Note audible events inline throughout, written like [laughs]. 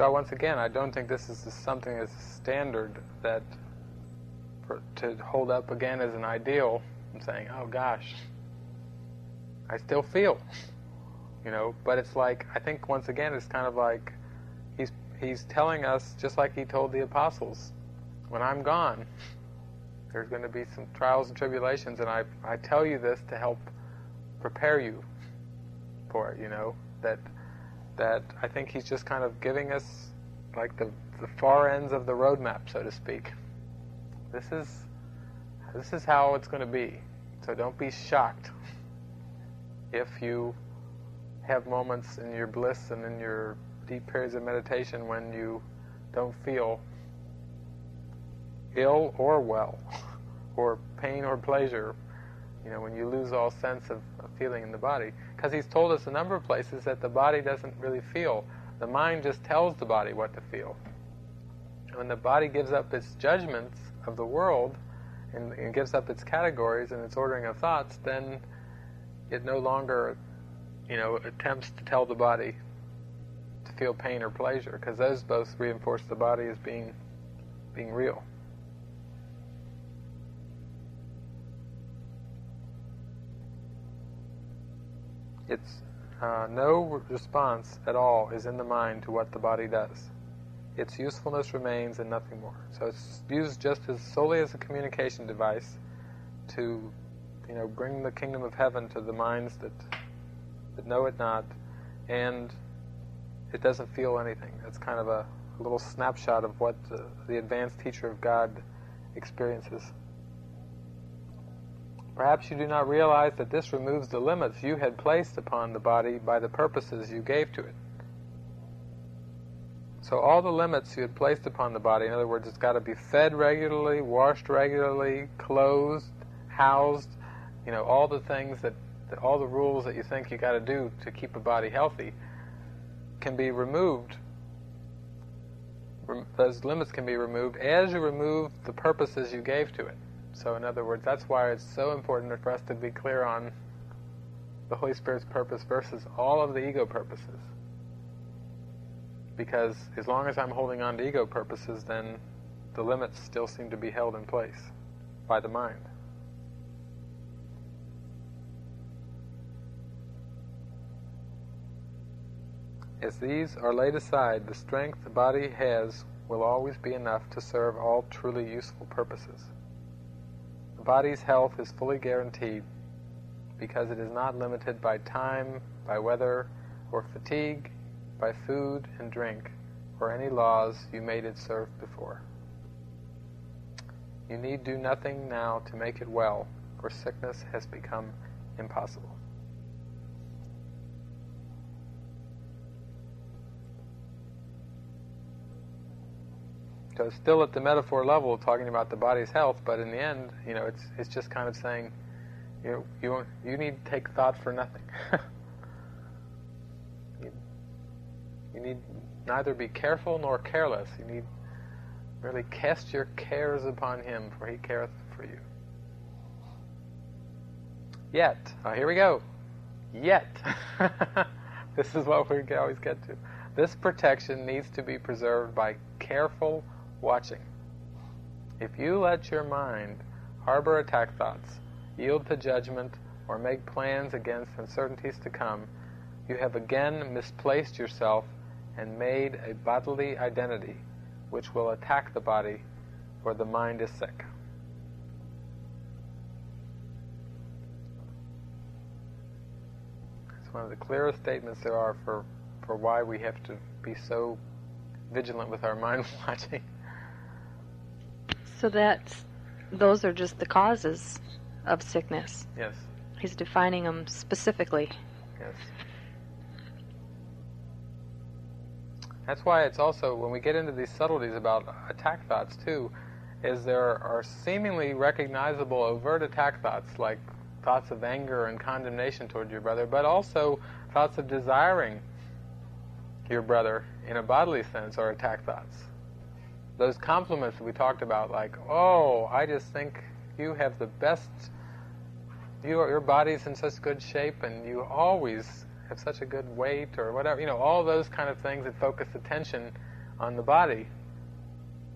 So once again, I don't think this is something that's a standard that for, to hold up again as an ideal. I'm saying, oh gosh, I still feel, you know. But it's like I think once again, it's kind of like he's he's telling us just like he told the apostles, when I'm gone, there's going to be some trials and tribulations, and I I tell you this to help prepare you for it. You know that that I think he's just kind of giving us like the, the far ends of the roadmap, so to speak. This is this is how it's going to be. So don't be shocked if you have moments in your bliss and in your deep periods of meditation when you don't feel ill or well, or pain or pleasure, you know, when you lose all sense of, of feeling in the body. Because he's told us a number of places that the body doesn't really feel. The mind just tells the body what to feel. When the body gives up its judgments of the world and, and gives up its categories and its ordering of thoughts, then it no longer, you know, attempts to tell the body to feel pain or pleasure, because those both reinforce the body as being being real. Its uh, no response at all is in the mind to what the body does. Its usefulness remains and nothing more. So it's used just as solely as a communication device to, you know, bring the kingdom of heaven to the minds that that know it not, and it doesn't feel anything. It's kind of a, little snapshot of what the, the advanced teacher of God experiences. Perhaps you do not realize that this removes the limits you had placed upon the body by the purposes you gave to it. So all the limits you had placed upon the body, in other words, it's got to be fed regularly, washed regularly, clothed, housed, you know, all the things that, all the rules that you think you got to do to keep a body healthy can be removed. Those limits can be removed as you remove the purposes you gave to it. So, in other words, that's why it's so important for us to be clear on the Holy Spirit's purpose versus all of the ego purposes. Because as long as I'm holding on to ego purposes, then the limits still seem to be held in place by the mind. As these are laid aside, the strength the body has will always be enough to serve all truly useful purposes. The body's health is fully guaranteed because it is not limited by time, by weather, or fatigue, by food and drink, or any laws you made it serve before. You need do nothing now to make it well, for sickness has become impossible. So still at the metaphor level, talking about the body's health, but in the end, you know, it's it's just kind of saying, you know, you you need to take thought for nothing. [laughs] you, you need neither be careful nor careless. You need really cast your cares upon Him, for He careth for you. Yet, oh, here we go. Yet, [laughs] this is what we always get to. This protection needs to be preserved by careful watching. If you let your mind harbor attack thoughts, yield to judgment, or make plans against uncertainties to come, you have again misplaced yourself and made a bodily identity which will attack the body, for the mind is sick. It's one of the clearest statements there are for, for why we have to be so vigilant with our [laughs] mind watching. So that's those are just the causes of sickness. Yes. He's defining them specifically. Yes. That's why it's also when we get into these subtleties about attack thoughts too, is there are seemingly recognizable overt attack thoughts like thoughts of anger and condemnation toward your brother, but also thoughts of desiring your brother in a bodily sense are attack thoughts those compliments that we talked about, like, oh, I just think you have the best, you, your body's in such good shape, and you always have such a good weight, or whatever, you know, all those kind of things that focus attention on the body,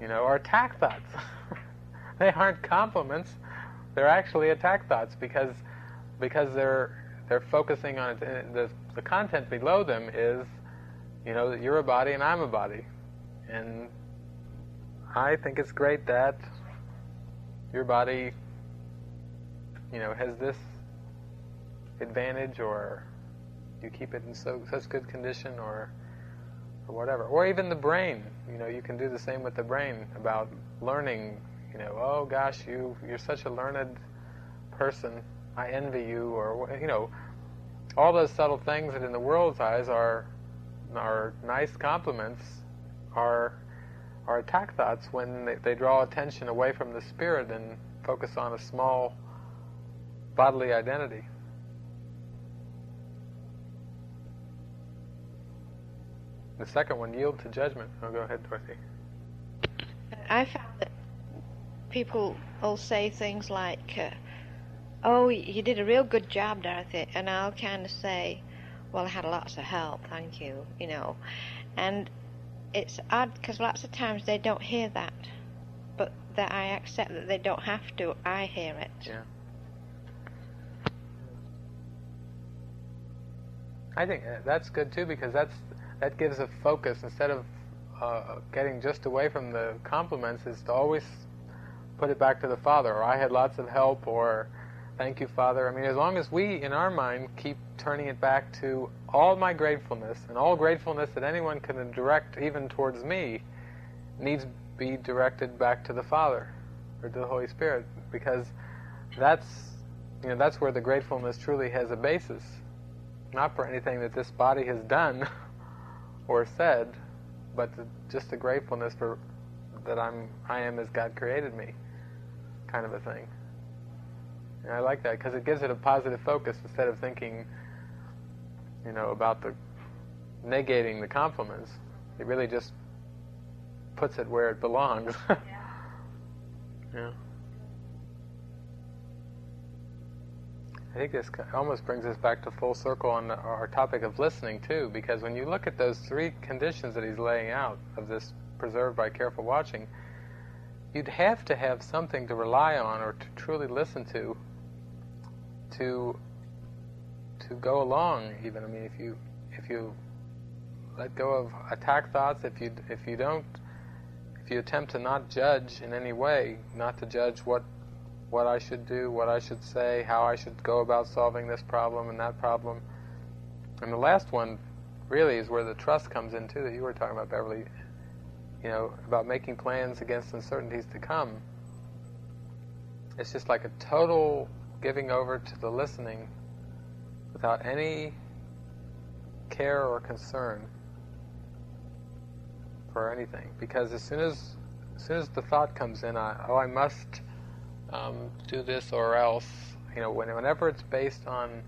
you know, are attack thoughts. [laughs] they aren't compliments; they're actually attack thoughts because because they're they're focusing on it. The the content below them is, you know, that you're a body and I'm a body, and I think it's great that your body, you know, has this advantage, or you keep it in so such good condition, or or whatever, or even the brain. You know, you can do the same with the brain about learning. You know, oh gosh, you you're such a learned person. I envy you, or you know, all those subtle things that in the world's eyes are are nice compliments are are attack thoughts when they, they draw attention away from the spirit and focus on a small bodily identity. The second one, yield to judgment. Oh, go ahead, Dorothy. I found that people will say things like, uh, "Oh, you did a real good job, Dorothy," and I'll kind of say, "Well, I had lots of help, thank you," you know, and it's odd because lots of times they don't hear that, but that I accept that they don't have to. I hear it. Yeah. I think uh, that's good too because that's that gives a focus instead of uh, getting just away from the compliments is to always put it back to the Father. Or I had lots of help, or thank you, Father. I mean, as long as we in our mind keep turning it back to all my gratefulness and all gratefulness that anyone can direct even towards me needs be directed back to the Father or to the Holy Spirit because that's you know that's where the gratefulness truly has a basis not for anything that this body has done [laughs] or said but the, just the gratefulness for that I'm I am as God created me kind of a thing and I like that because it gives it a positive focus instead of thinking you know, about the negating the compliments. It really just puts it where it belongs. [laughs] yeah. yeah. I think this almost brings us back to full circle on our topic of listening too, because when you look at those three conditions that he's laying out of this preserved by careful watching, you'd have to have something to rely on or to truly listen to to to go along. Even I mean, if you if you let go of attack thoughts, if you if you don't if you attempt to not judge in any way, not to judge what what I should do, what I should say, how I should go about solving this problem and that problem. And the last one really is where the trust comes in too that you were talking about Beverly, you know, about making plans against uncertainties to come. It's just like a total giving over to the listening without any care or concern for anything. Because as soon as as soon as the thought comes in, I, oh, I must um, do this or else. You know, whenever it's based on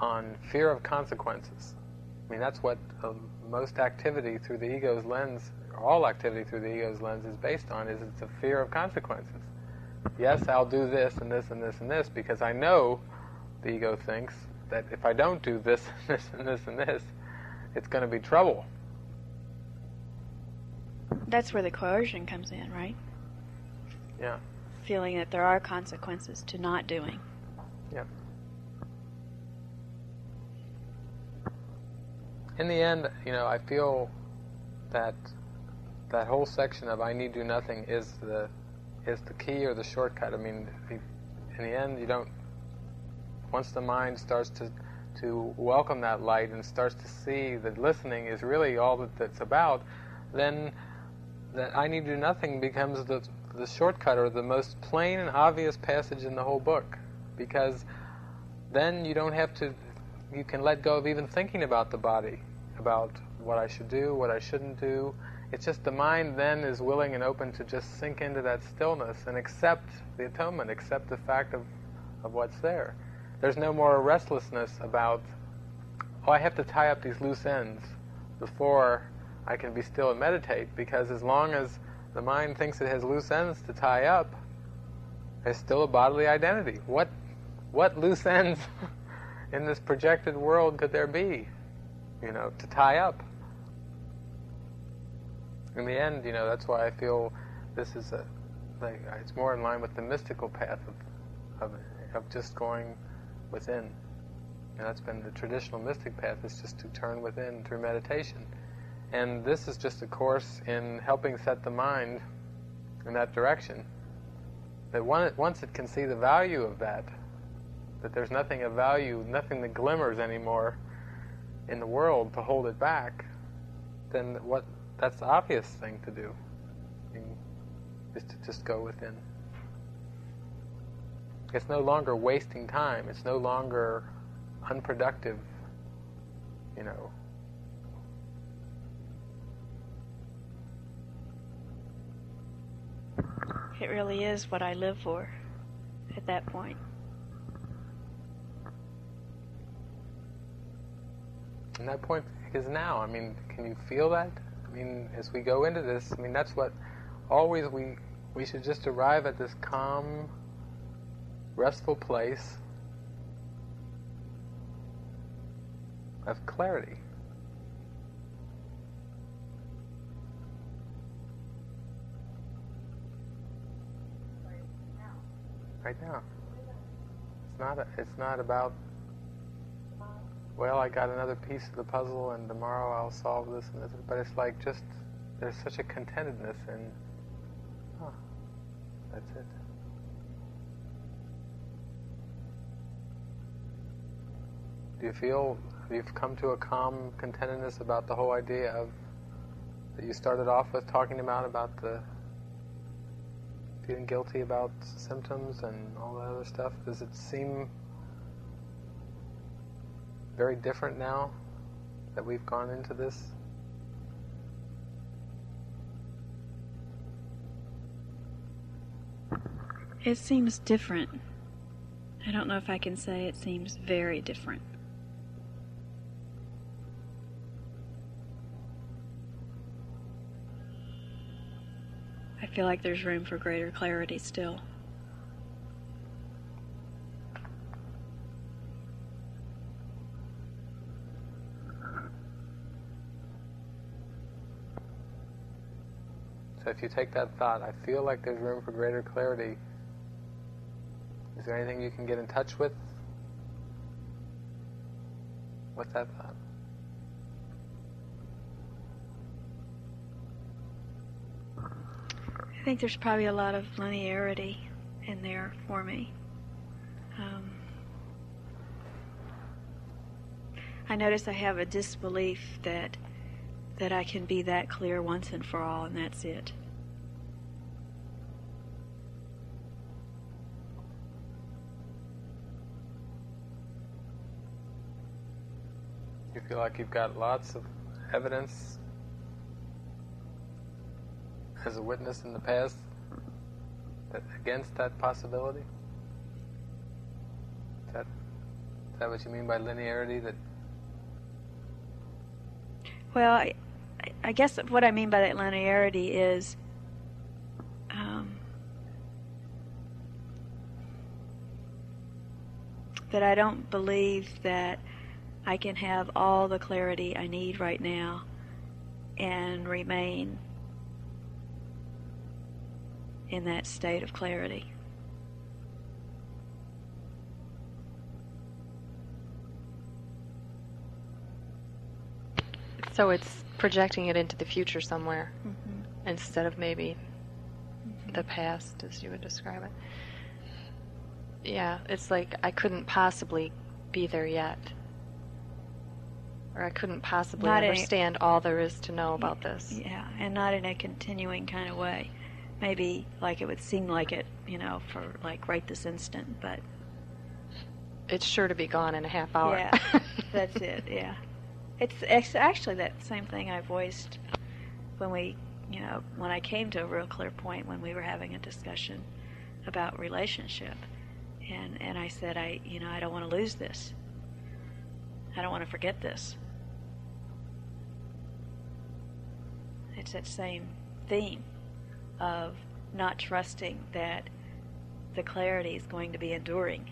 on fear of consequences. I mean, that's what uh, most activity through the ego's lens, all activity through the ego's lens, is based on. Is it's a fear of consequences. Yes, I'll do this and this and this and this because I know the ego thinks that if I don't do this, [laughs] and this, and this, and this, it's going to be trouble. That's where the coercion comes in, right? Yeah. Feeling that there are consequences to not doing. Yeah. In the end, you know, I feel that that whole section of "I need do nothing" is the is the key or the shortcut. I mean, in the end, you don't once the mind starts to to welcome that light and starts to see that listening is really all that that's about, then that I need to do nothing becomes the the shortcut or the most plain and obvious passage in the whole book, because then you don't have to, you can let go of even thinking about the body, about what I should do, what I shouldn't do. It's just the mind then is willing and open to just sink into that stillness and accept the atonement, accept the fact of, of what's there. There's no more restlessness about, oh, I have to tie up these loose ends before I can be still and meditate, because as long as the mind thinks it has loose ends to tie up, there's still a bodily identity. What, what loose ends [laughs] in this projected world could there be, you know, to tie up? In the end, you know, that's why I feel this is a like it's more in line with the mystical path of of, of just going within. And that's been the traditional mystic path is just to turn within through meditation. And this is just a course in helping set the mind in that direction. That one, once it can see the value of that, that there's nothing of value, nothing that glimmers anymore in the world to hold it back, then what that's the obvious thing to do. Is to just go within. It's no longer wasting time. It's no longer unproductive, you know. It really is what I live for at that point. And that point is now. I mean, can you feel that? I mean, as we go into this, I mean, that's what always we we should just arrive at this calm, restful place of clarity. Right now. It's not. A, it's not about. Well, I got another piece of the puzzle, and tomorrow I'll solve this and this. But it's like just there's such a contentedness and Oh, that's it. Do you feel you've come to a calm contentedness about the whole idea of that you started off with talking about about the feeling guilty about symptoms and all that other stuff? Does it seem very different now that we've gone into this? It seems different. I don't know if I can say it seems very different. I feel like there's room for greater clarity still. So if you take that thought, I feel like there's room for greater clarity. Is there anything you can get in touch with? What's that thought? I think there's probably a lot of linearity in there for me. Um, I notice I have a disbelief that that I can be that clear once and for all, and that's it. You feel like you've got lots of evidence as a witness in the past that against that possibility? Is that, is that what you mean by linearity? That Well, I, I guess what I mean by that linearity is um, that I don't believe that I can have all the clarity I need right now and remain in that state of clarity. So it's projecting it into the future somewhere Mm-hmm. instead of maybe the past, as you would describe it. Yeah, it's like I couldn't possibly be there yet. Or I couldn't possibly Not understand all there is to know about this. Yeah, and not in a continuing kind of way. Maybe like it would seem like it, you know, for like right this instant, but It's sure to be gone in a half hour. Yeah, [laughs] that's it. Yeah, it's, it's actually that same thing I voiced when we, you know, when I came to a real clear point when we were having a discussion about relationship, and and I said I, you know, I don't want to lose this. I don't want to forget this. It's that same theme of not trusting that the clarity is going to be enduring